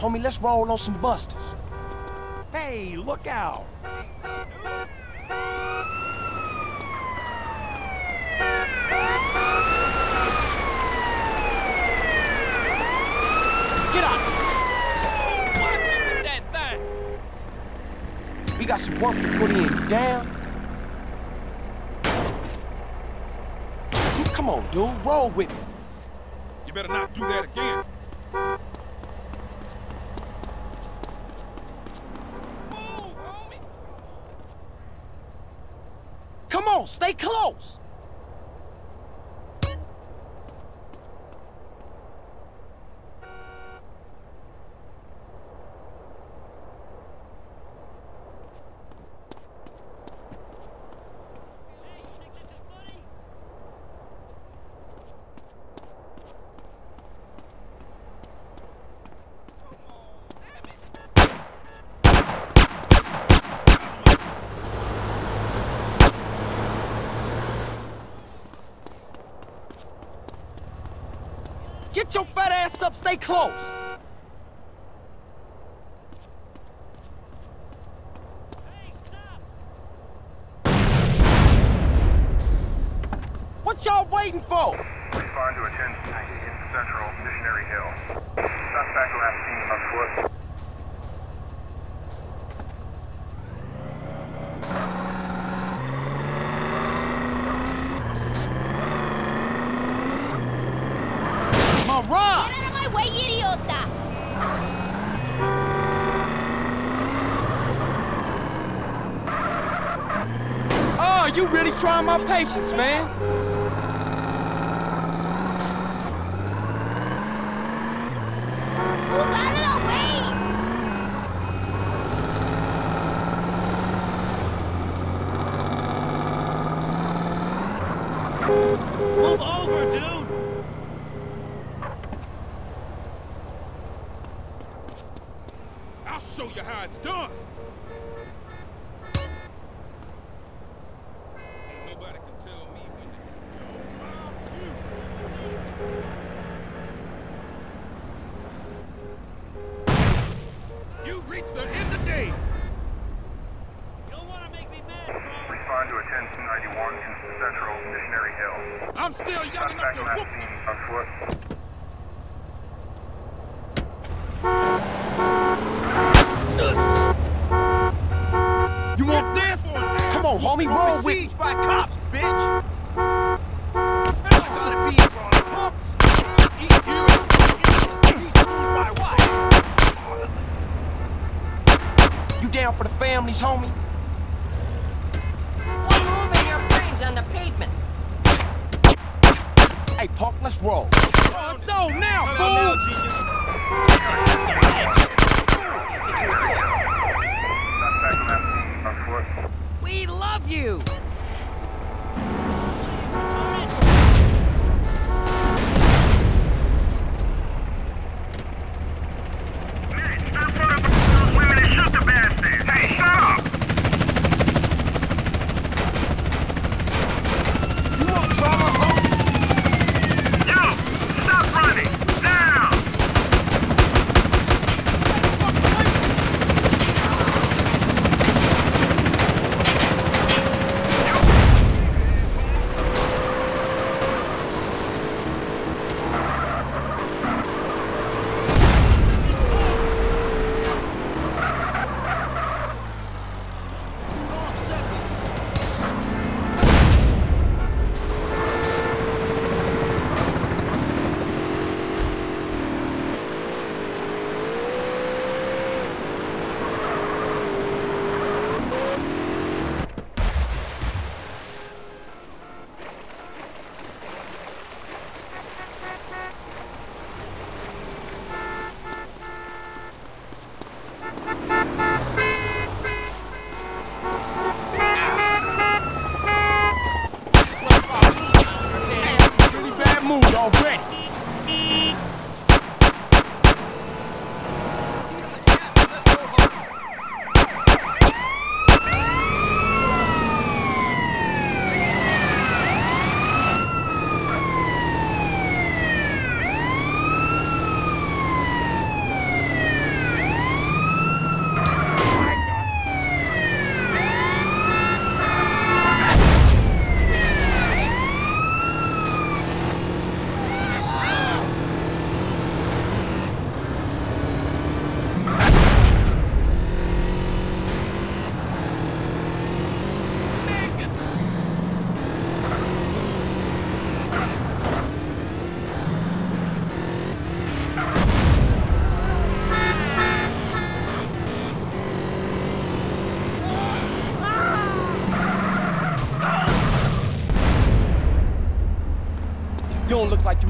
homie, let's roll on some busters. Hey, look out! Get out! Watch with that thing! We got some work to put in, you down? Come on, dude, roll with me. You better not do that again. stay close. patience, man.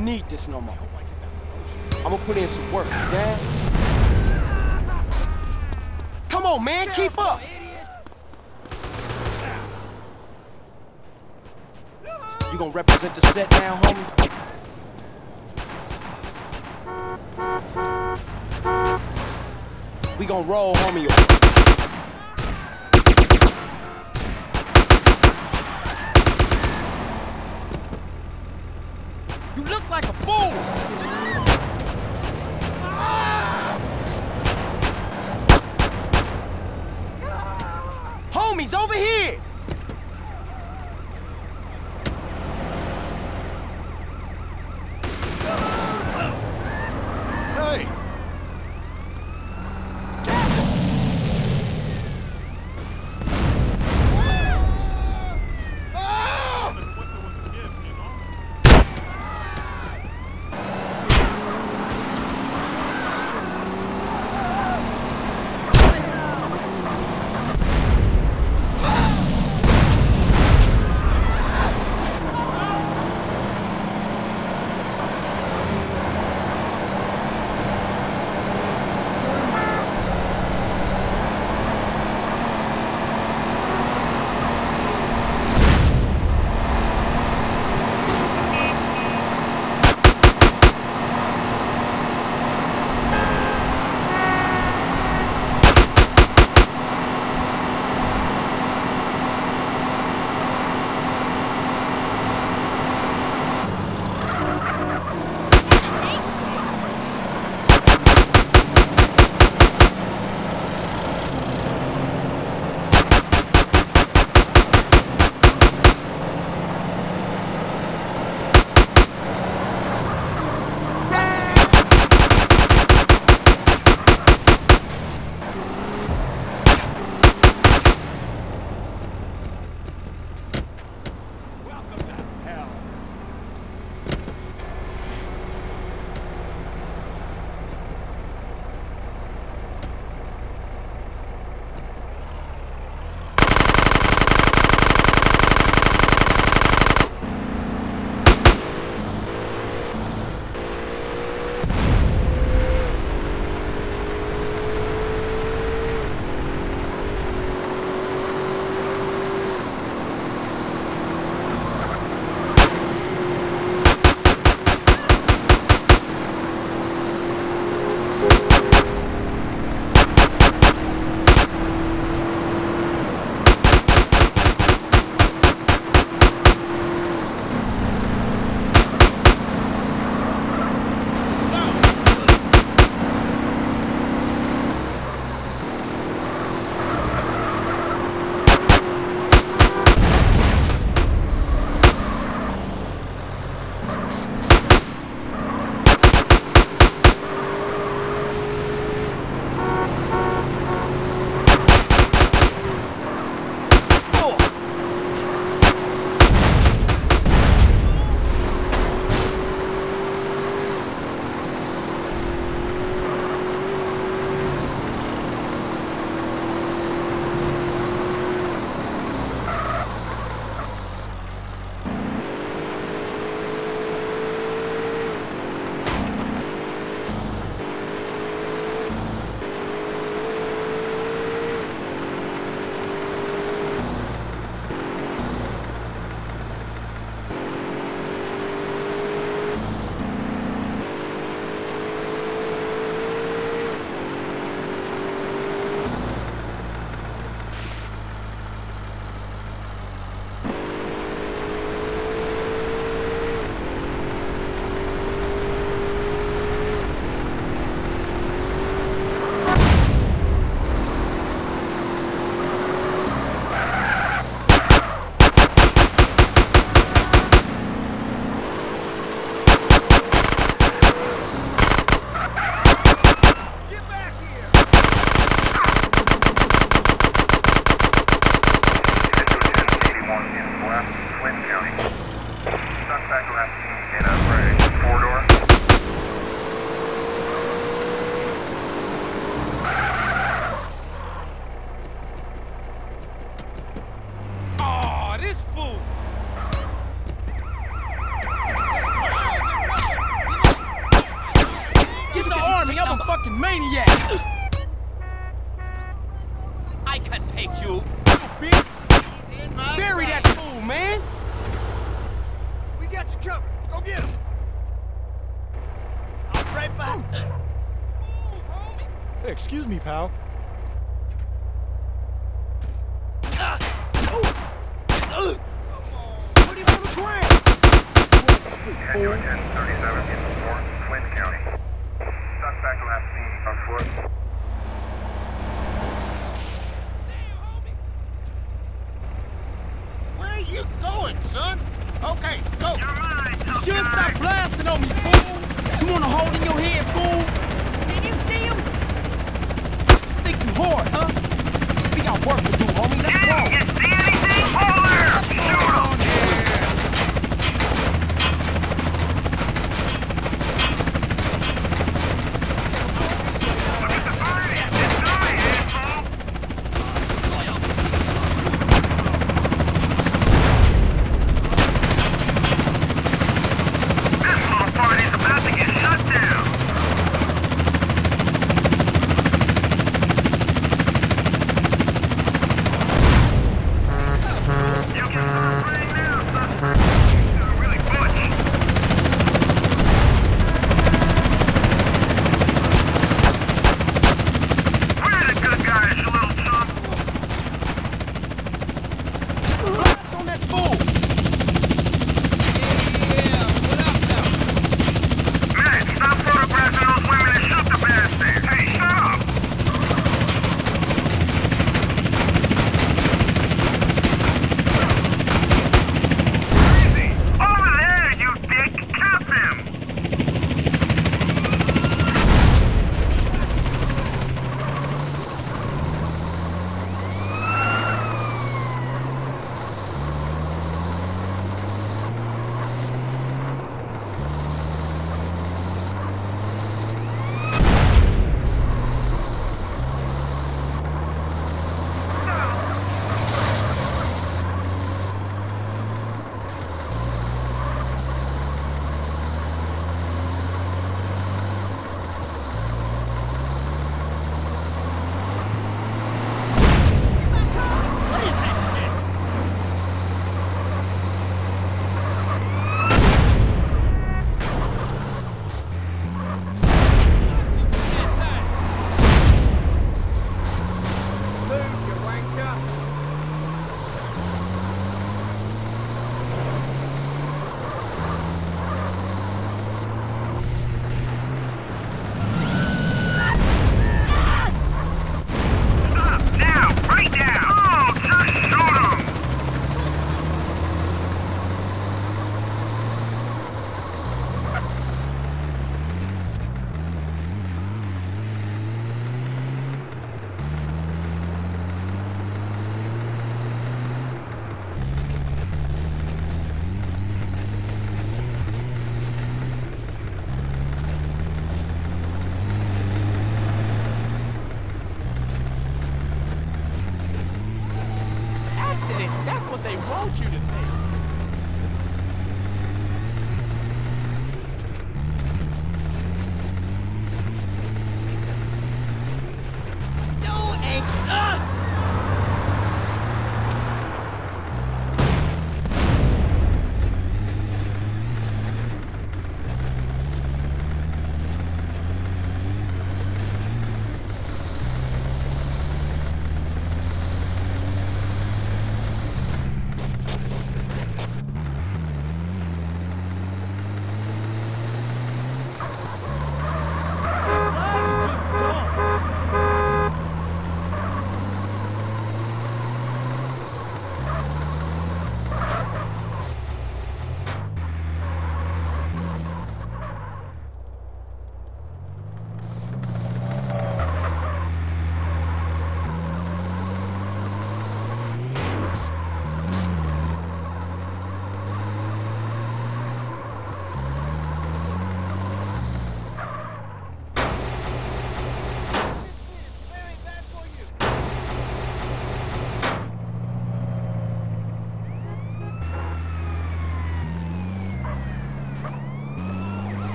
Need this no more. I'm gonna put in some work, yeah? Come on, man, keep up. You gonna represent the set now, homie? We gonna roll, homie. back around D, get up four door.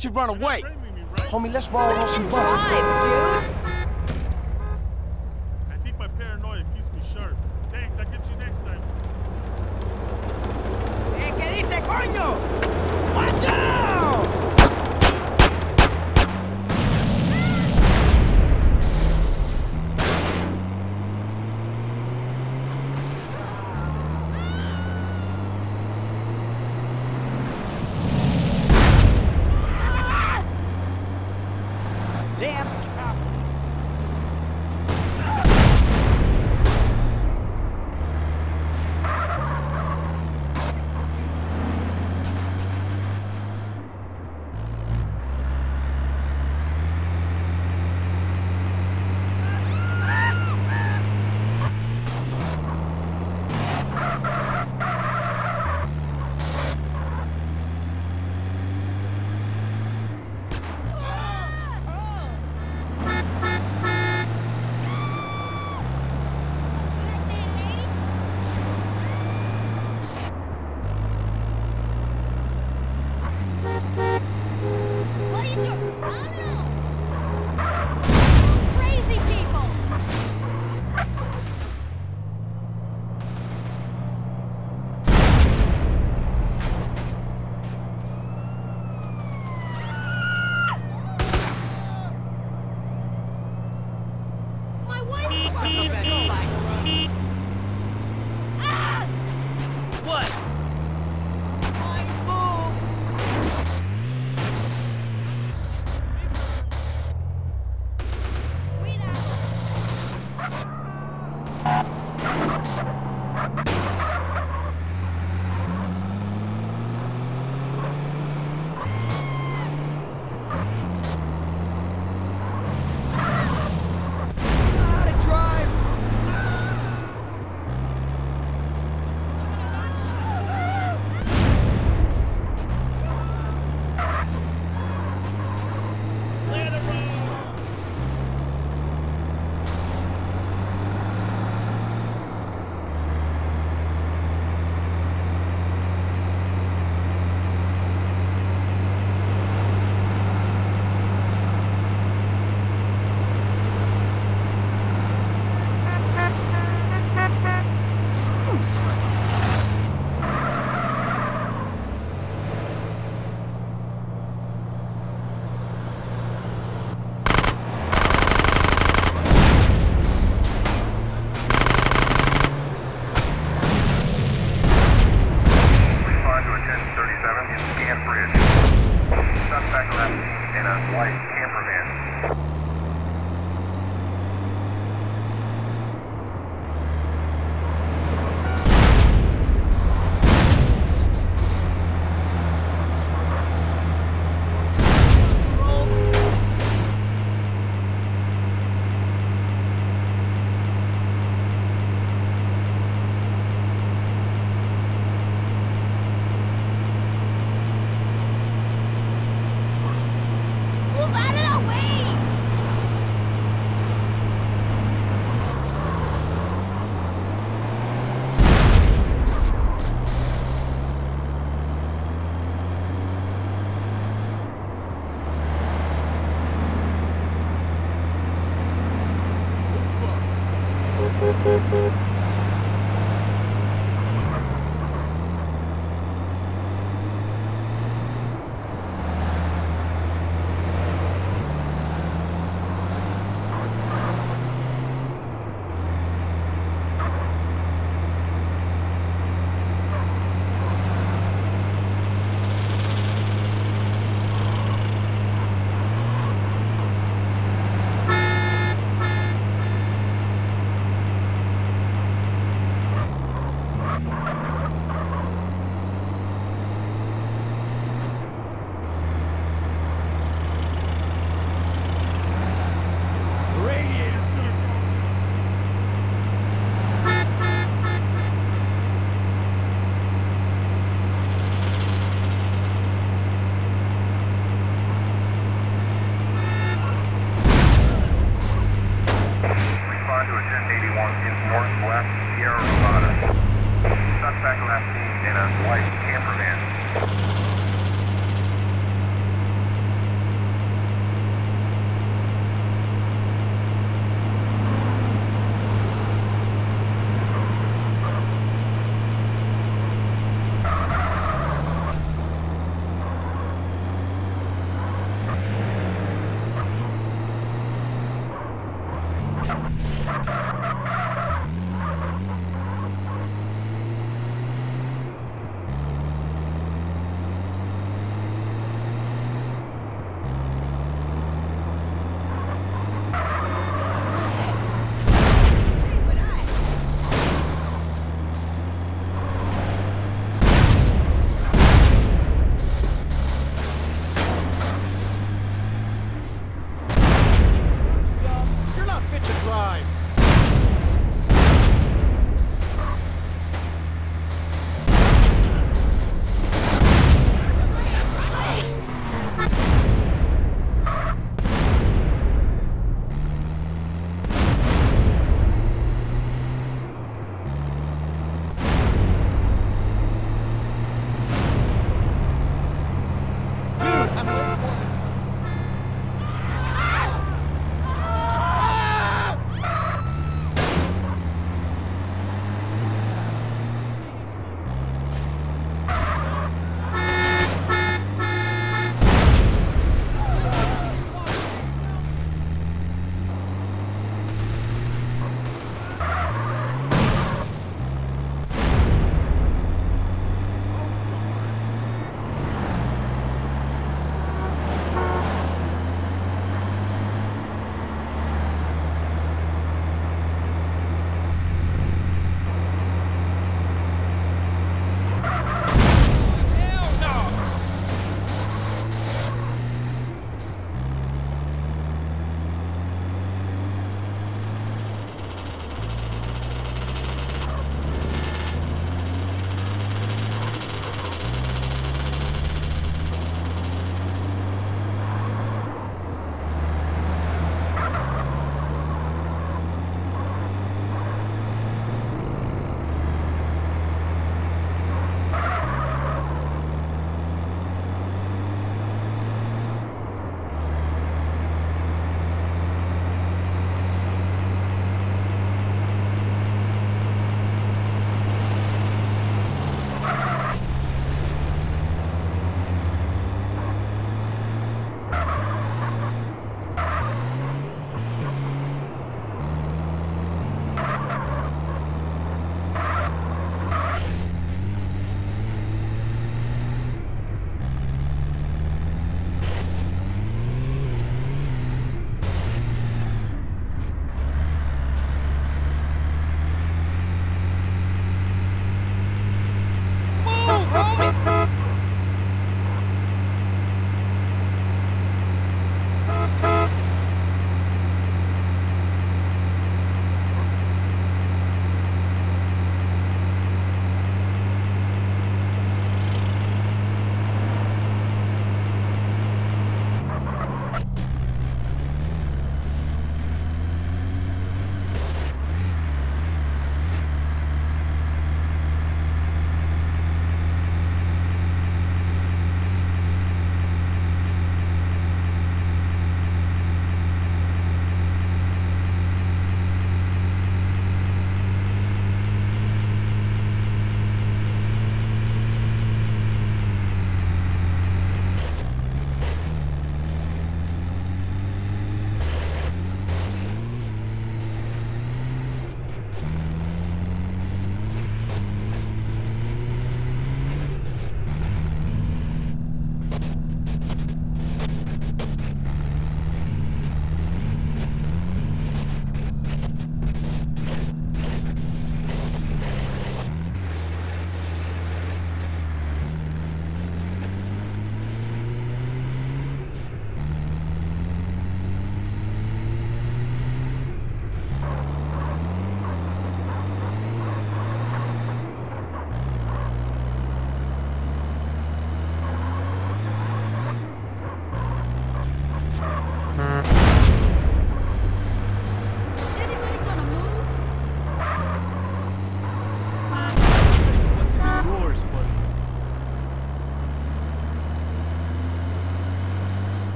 should run away. Homie, let's roll on some bucks. Drive, dude.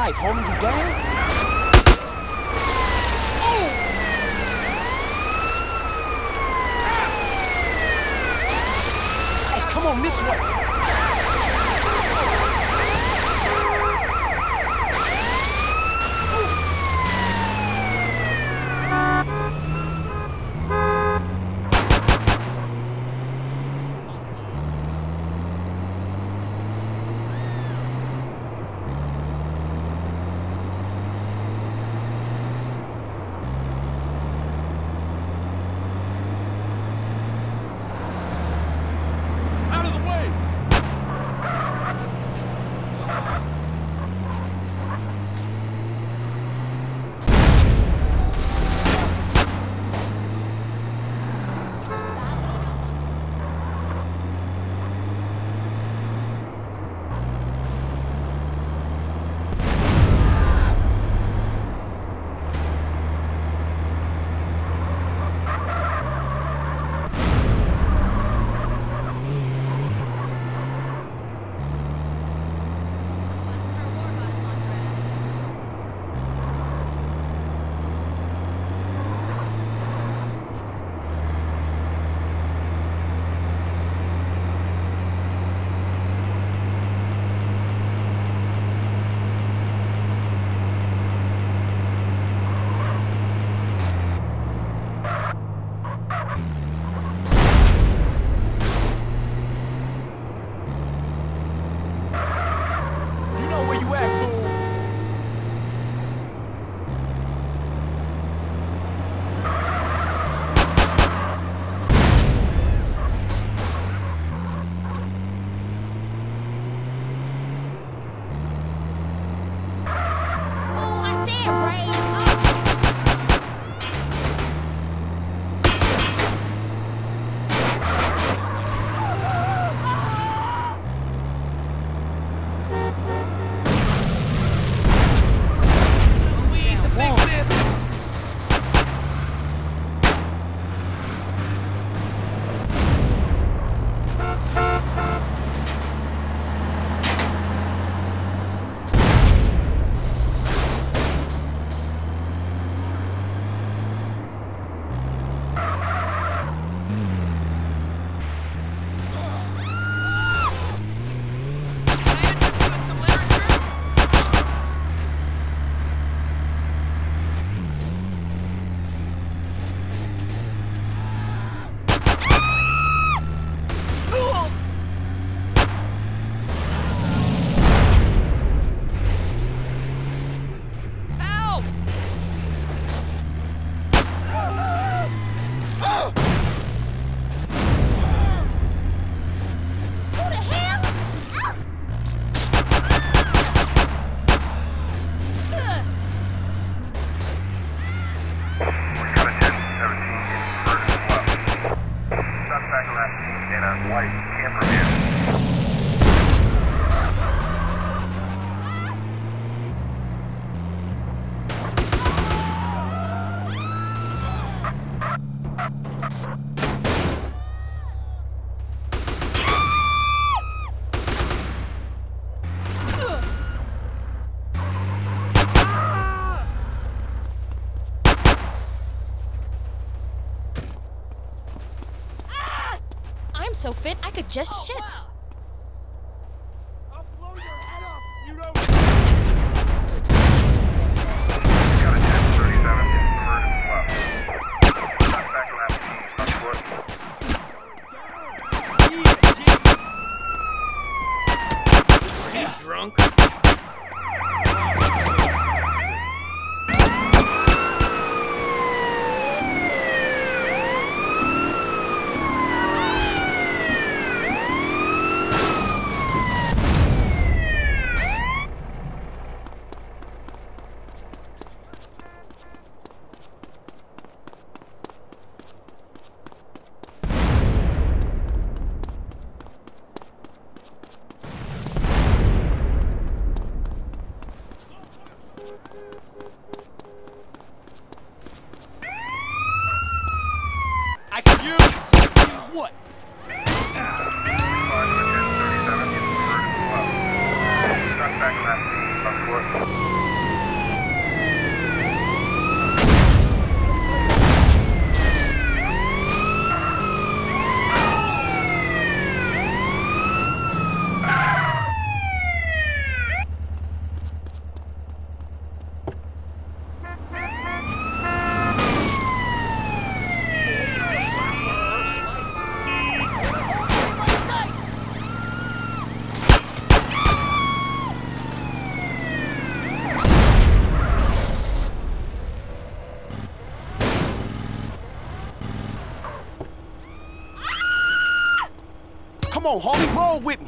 Life, homie. You down? Just shit. on, homie, roll with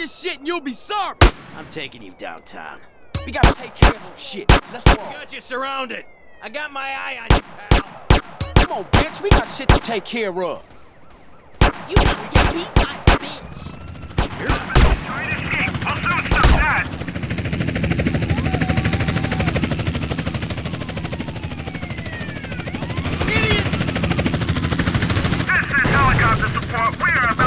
this shit and you'll be sorry! I'm taking you downtown. We gotta take care of some shit. Let's go. I got you surrounded. I got my eye on you, pal. Come on, bitch. We got shit to take care of. You gotta get beat by a bitch. You're trying to escape. I'll soon stop that. Idiot! This is helicopter support. We're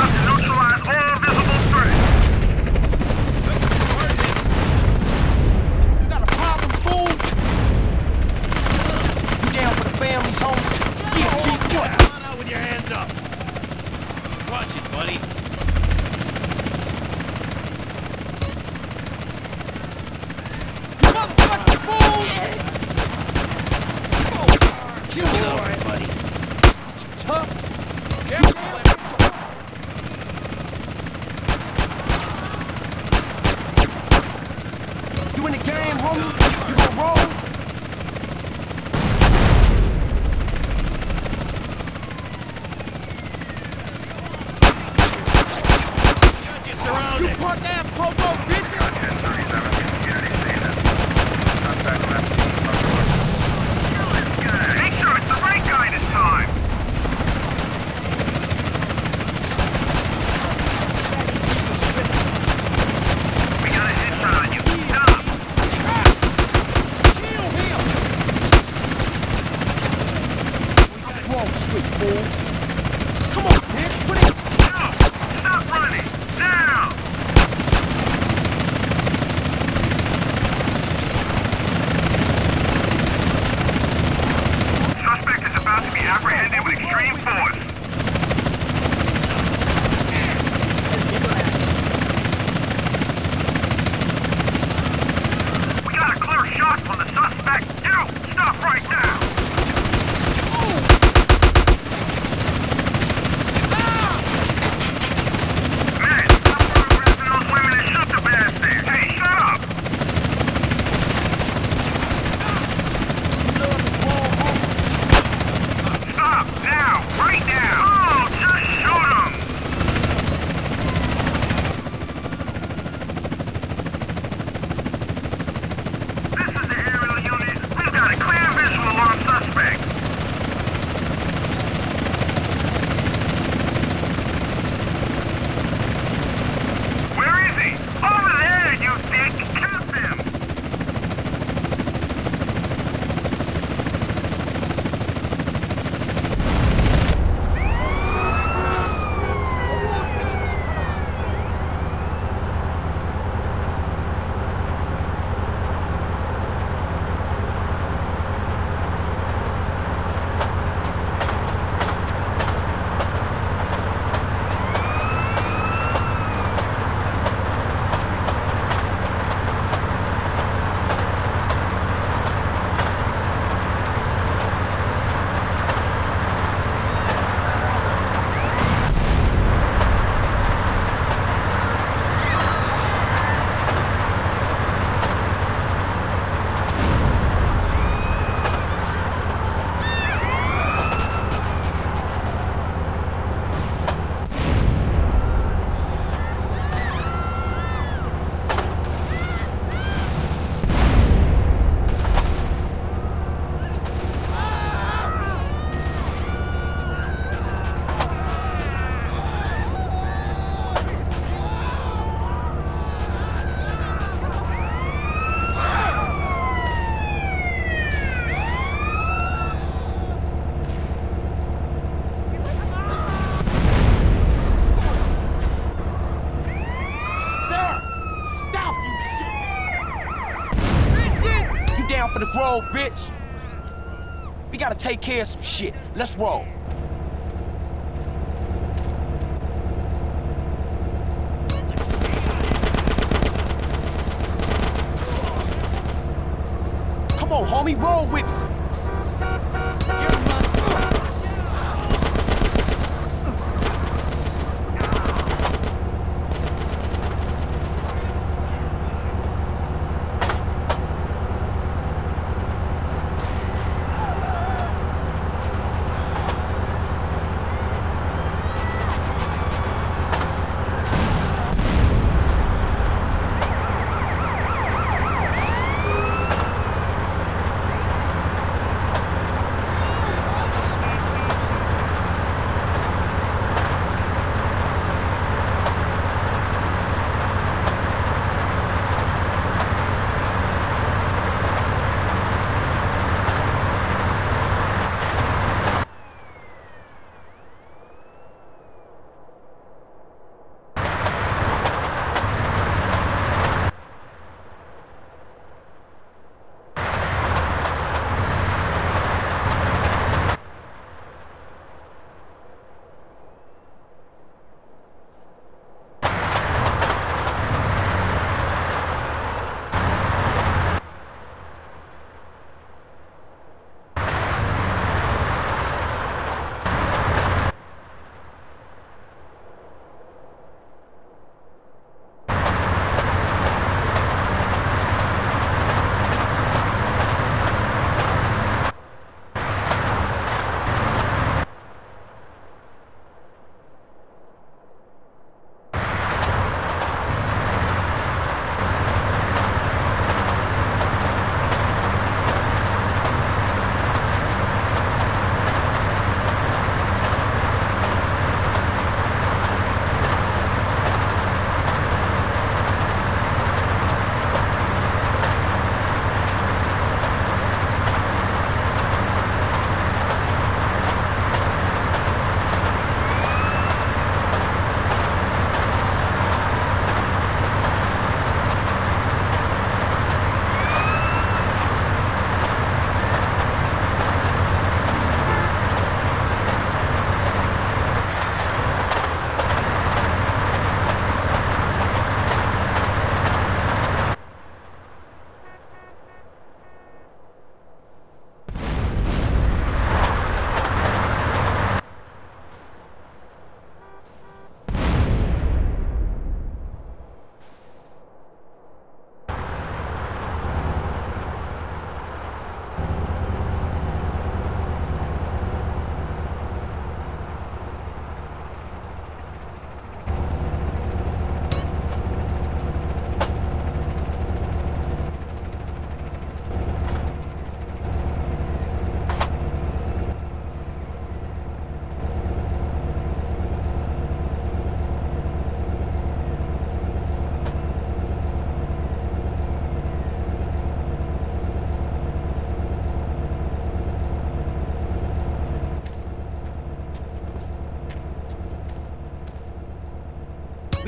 bitch. We gotta take care of some shit. Let's roll.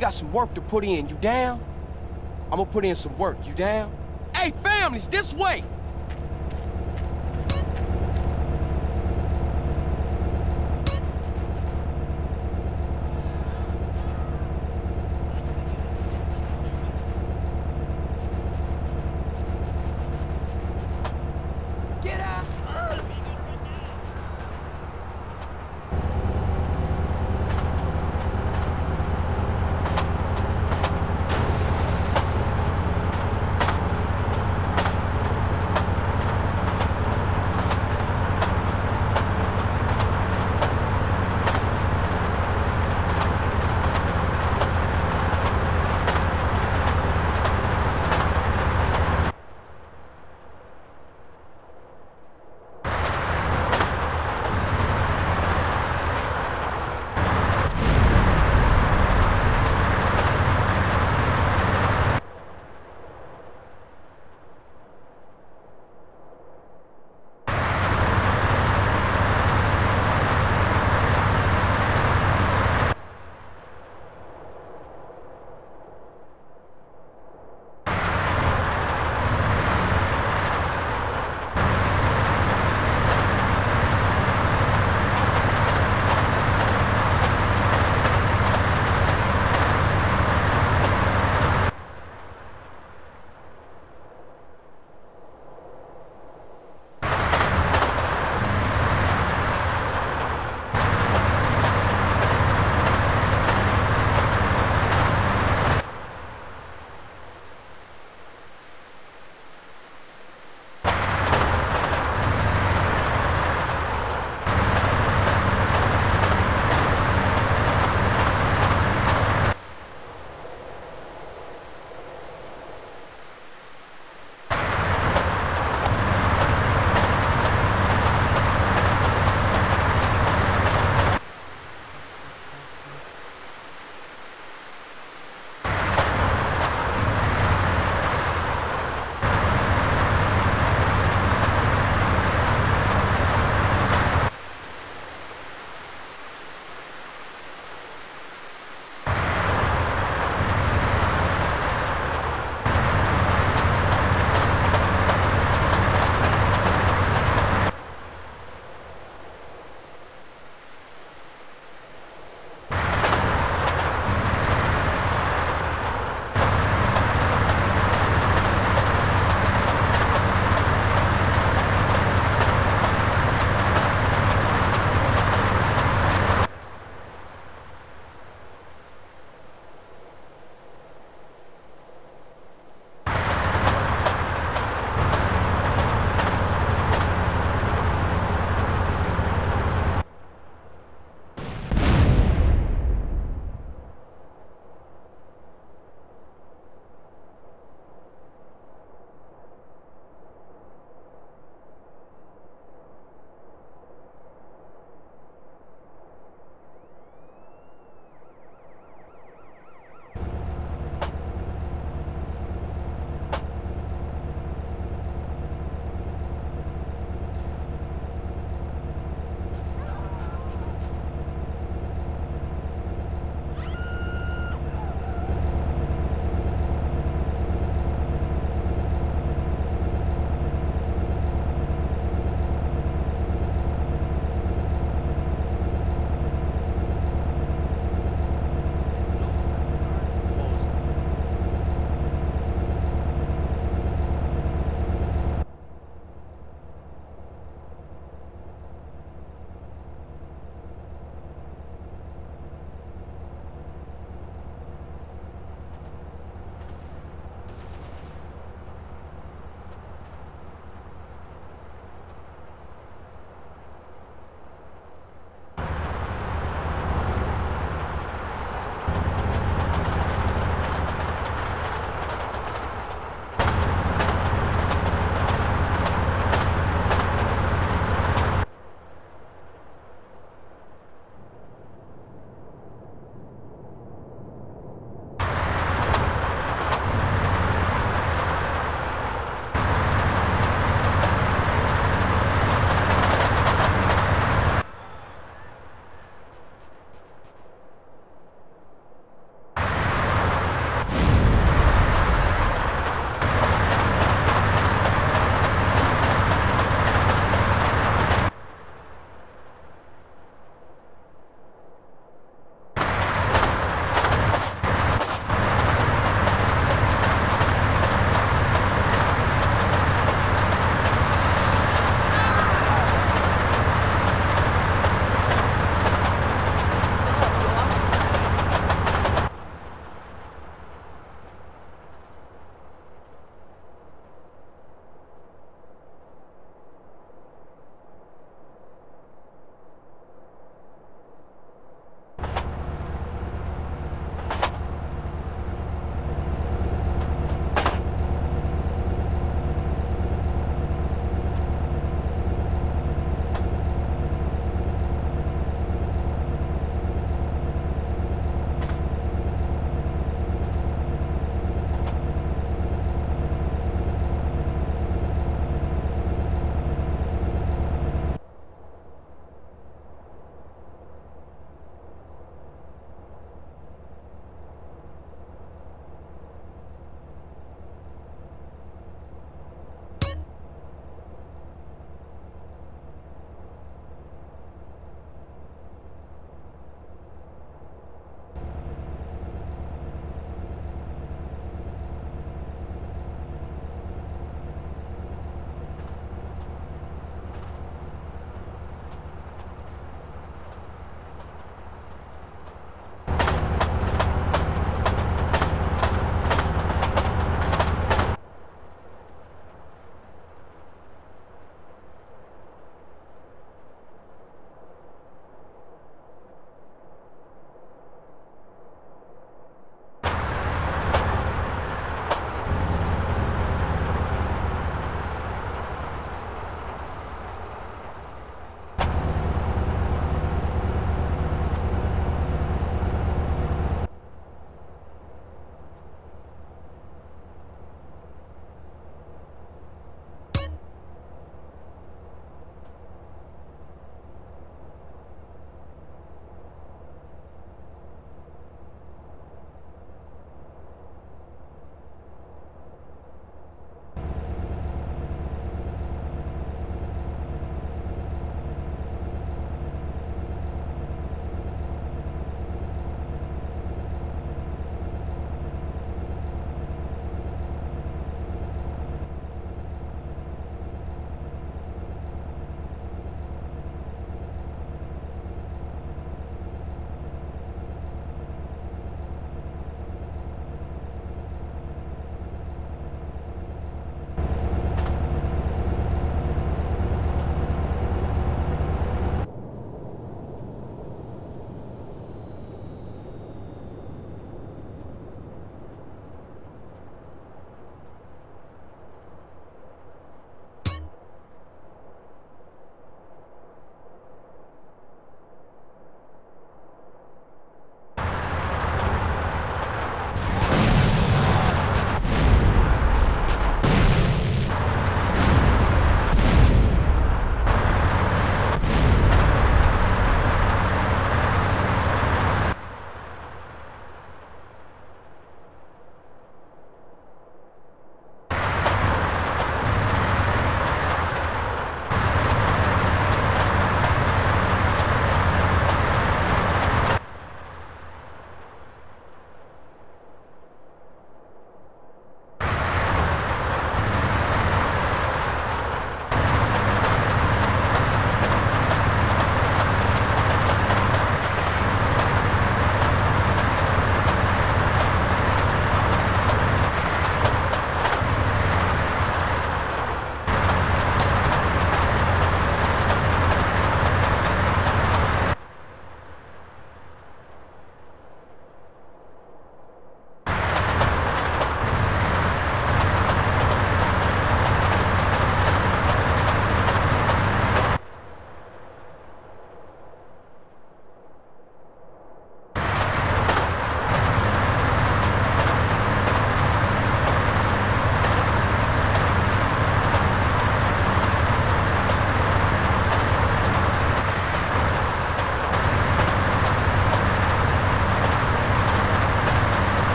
Got some work to put in. You down? I'm gonna put in some work. You down? Hey, families, this way!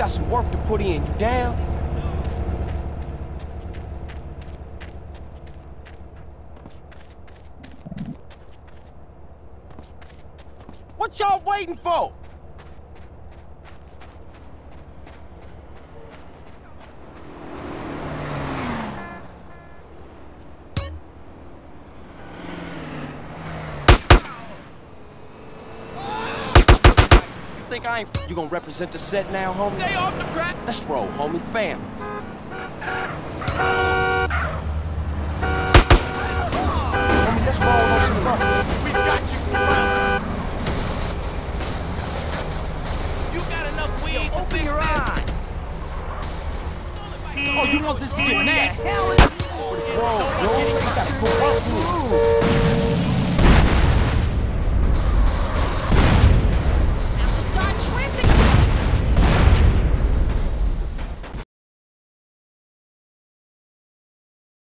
Got some work to put in. You down? What y'all waiting for? You think I ain't... You gonna represent the set now, homie? Stay off the ground. Let's roll, homie. Family.